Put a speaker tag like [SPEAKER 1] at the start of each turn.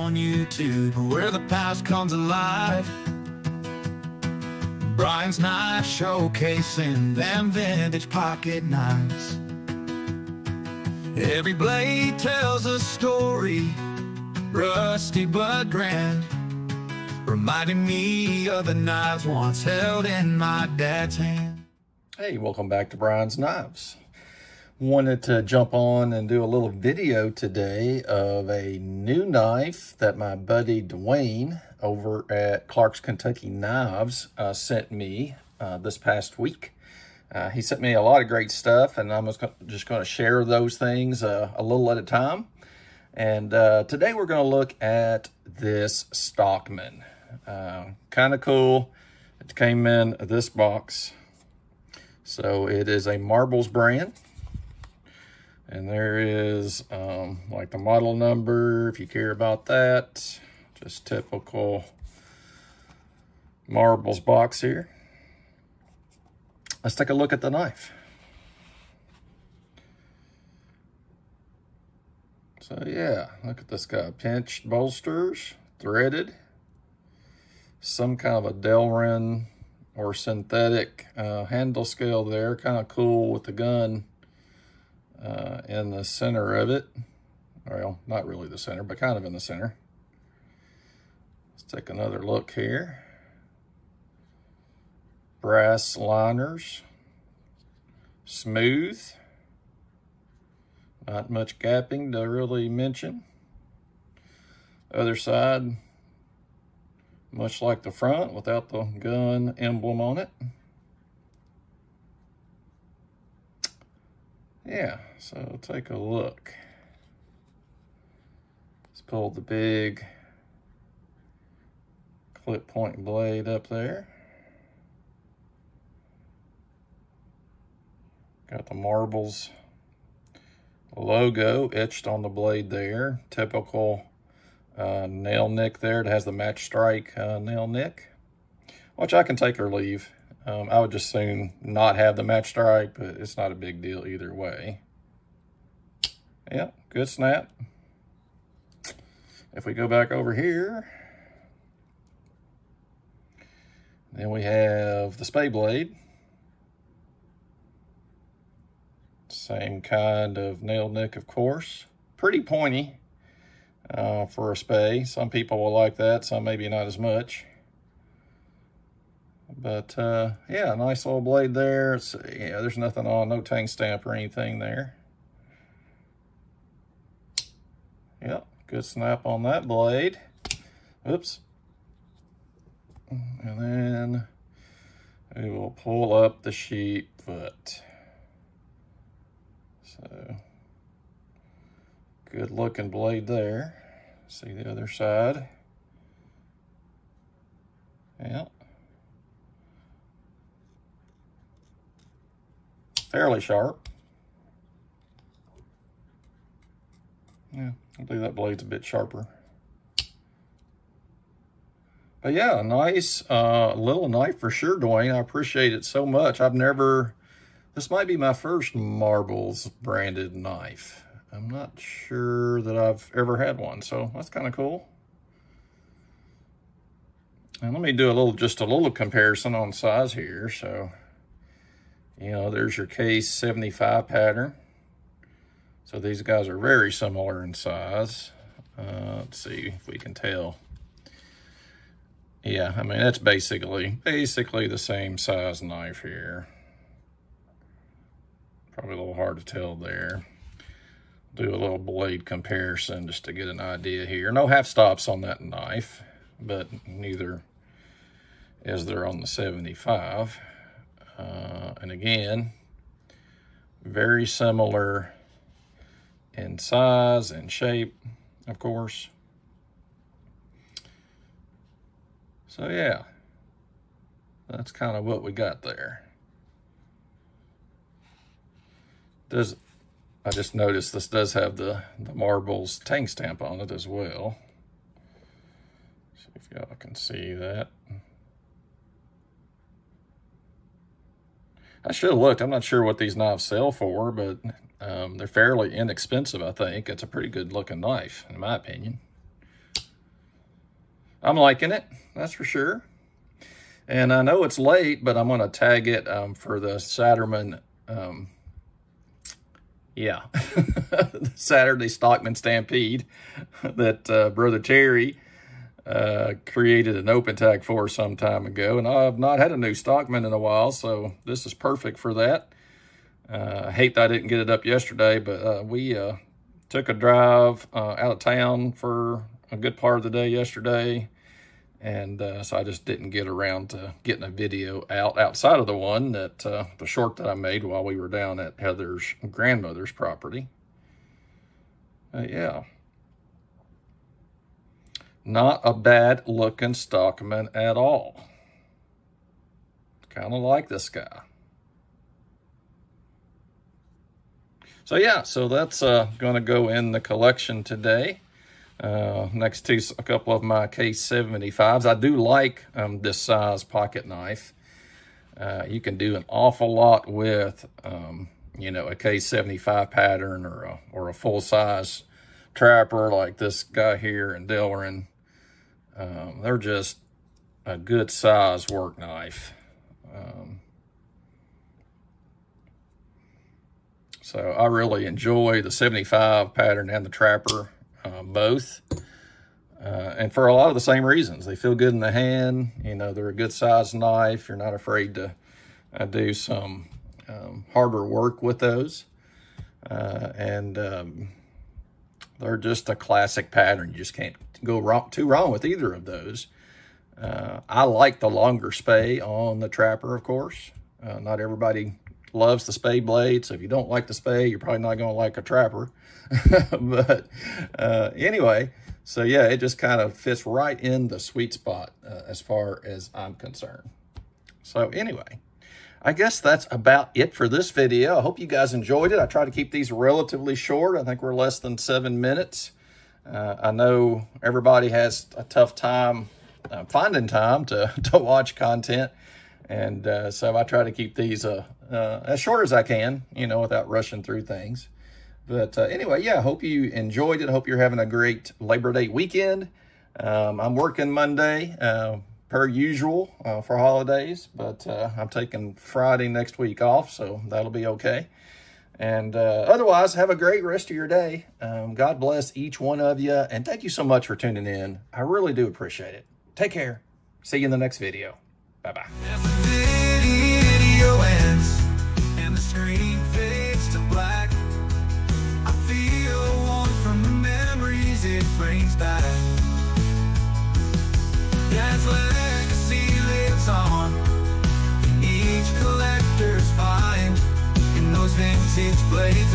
[SPEAKER 1] on YouTube where the past comes alive. Bryan's knife showcasing them vintage pocket knives. Every blade tells a story, rusty but grand. Reminding me of the knives once held in my dad's hand.
[SPEAKER 2] Hey, welcome back to Bryan's Knives. Wanted to jump on and do a little video today of a new knife that my buddy Dewayne over at Clark's Kentucky Knives uh, sent me uh, this past week. Uh, he sent me a lot of great stuff and I'm just going to share those things uh, a little at a time. And uh, today we're going to look at this Stockman. Uh, kind of cool. It came in this box. So it is a Marbles brand. And there is um, like the model number, if you care about that. Just typical Marbles box here. Let's take a look at the knife. So yeah, look at this guy. Pinched bolsters, threaded some kind of a Delrin or synthetic uh, handle scale there. Kind of cool with the gun uh, in the center of it. Well, not really the center, but kind of in the center. Let's take another look here. Brass liners. Smooth. Not much gapping to really mention. Other side, much like the front without the gun emblem on it. Yeah, so take a look. Let's pull the big clip point blade up there. Got the marbles logo etched on the blade there. Typical uh, nail nick there. It has the match strike uh, nail nick, which I can take or leave. Um, I would just soon not have the match strike, but it's not a big deal either way. Yep, good snap. If we go back over here, then we have the spay blade. Same kind of nail nick, of course. Pretty pointy uh, for a spay. Some people will like that, some maybe not as much. But uh, yeah, nice little blade there. Yeah, there's nothing on, no tang stamp or anything there. Yep, good snap on that blade. Oops. And then we will pull up the sheep foot. So, good looking blade there. See the other side. Yeah. Fairly sharp. Yeah, I believe that blade's a bit sharper. But yeah, a nice uh, little knife for sure, Dewayne. I appreciate it so much. I've never, this might be my first Marbles branded knife. I'm not sure that I've ever had one, so that's kind of cool. And let me do a little, just a little comparison on size here. So, you know, there's your Case 75 pattern. So these guys are very similar in size. Uh, let's see if we can tell. Yeah, I mean, that's basically, basically the same size knife here. Probably a little hard to tell there do a little blade comparison just to get an idea here. No half stops on that knife, but neither is there on the 75. Uh, and again, very similar in size and shape, of course. So yeah, that's kind of what we got there. Does I just noticed this does have the, the Marbles tang stamp on it as well. See if y'all can see that. I should have looked. I'm not sure what these knives sell for, but um, they're fairly inexpensive, I think. It's a pretty good looking knife, in my opinion. I'm liking it, that's for sure. And I know it's late, but I'm going to tag it um, for the Satterman, um, yeah, Saturday Stockman Stampede that uh, Brother Terry uh, created an open tag for some time ago. And I've not had a new Stockman in a while, so this is perfect for that. Uh, I hate that I didn't get it up yesterday, but uh, we uh, took a drive uh, out of town for a good part of the day yesterday. And uh, so I just didn't get around to getting a video out outside of the one that the short that I made while we were down at Heather's grandmother's property. Yeah. Not a bad looking Stockman at all. Kind of like this guy. So yeah, so that's uh, going to go in the collection today. Uh, next to a couple of my Case 75s. I do like um, this size pocket knife. Uh, you can do an awful lot with, um, you know, a Case 75 pattern or a, or a full-size trapper like this guy here in Delrin. Um, they're just a good size work knife. Um, so I really enjoy the 75 pattern and the trapper uh, both. Uh, and for a lot of the same reasons. They feel good in the hand. You know, they're a good size knife. You're not afraid to uh, do some um, harder work with those. Uh, and um, they're just a classic pattern. You just can't go wrong, too wrong with either of those. Uh, I like the longer spay on the Trapper, of course. Uh, not everybody loves the spay blade, so if you don't like the spay, you're probably not going to like a Trapper. but uh, anyway, so yeah, it just kind of fits right in the sweet spot uh, as far as I'm concerned. So anyway, I guess that's about it for this video. I hope you guys enjoyed it. I try to keep these relatively short. I think we're less than seven minutes. Uh, I know everybody has a tough time uh, finding time to, to watch content. And uh, so I try to keep these uh, uh, as short as I can, you know, without rushing through things. But uh, anyway, yeah, I hope you enjoyed it. I hope you're having a great Labor Day weekend. Um, I'm working Monday, per usual, uh, for holidays, but uh, I'm taking Friday next week off, so that'll be okay. And uh, otherwise, have a great rest of your day. Um, God bless each one of you, and thank you so much for tuning in. I really do appreciate it. Take care. See you in the next video. Bye-bye. Dad's legacy lives on each collector's find. In those vintage blades,